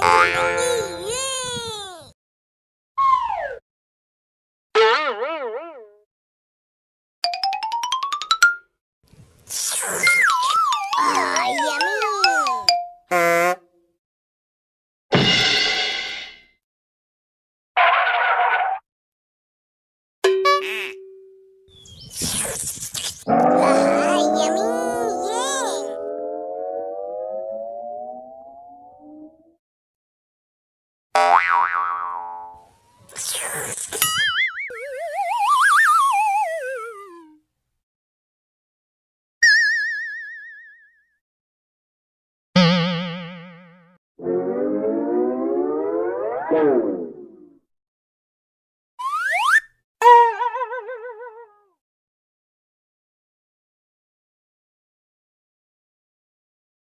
I am. Boom.